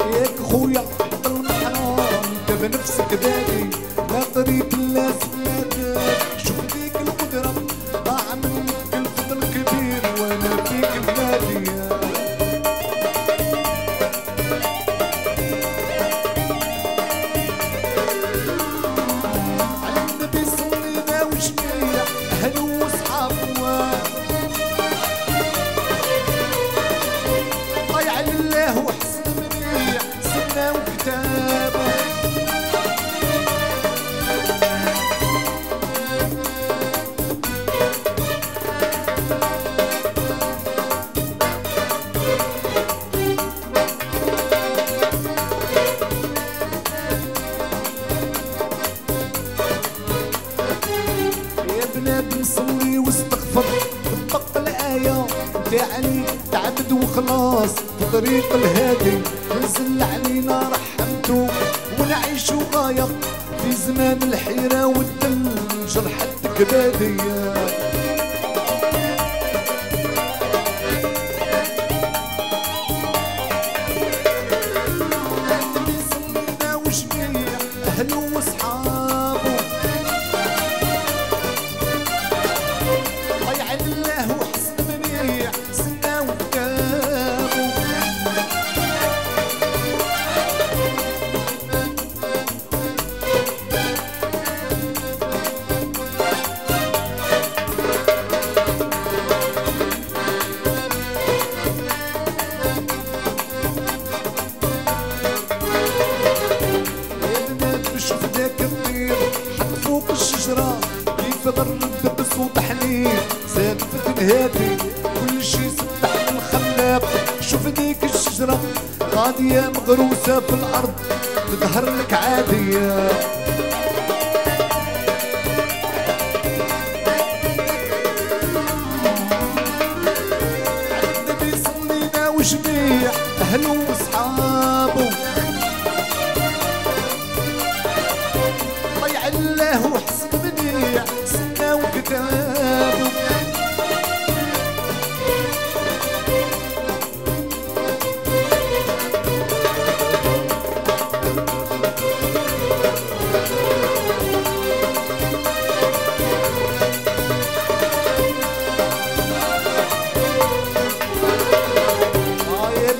ياك خويا ضل محرام انت بنفسك بادي وخلاص في طريق الهادي نزل علينا رحمته ونعيش غاية في زمان الحيرة والدل جرحتك بادية الشجرة كيف غرد بصوت حنين زاد في الهادي كل شي سبح الخلاق. شوف ذيك الشجرة غادية مغروسة في الأرض. تظهر لك عادية. على النبي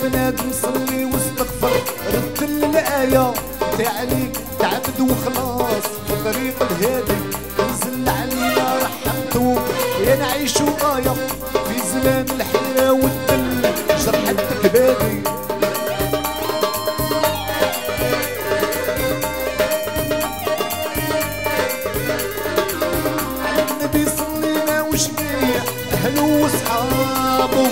بلاد صلي واستغفر. رد الآية تعليك تعبد وخلاص. في طريق الهادي نزل علينا رحمتو يا نعيشو غاية في زمان الحيرة والذل جرحتك بادي النبي صلينا وشبيع أهلو وصحابو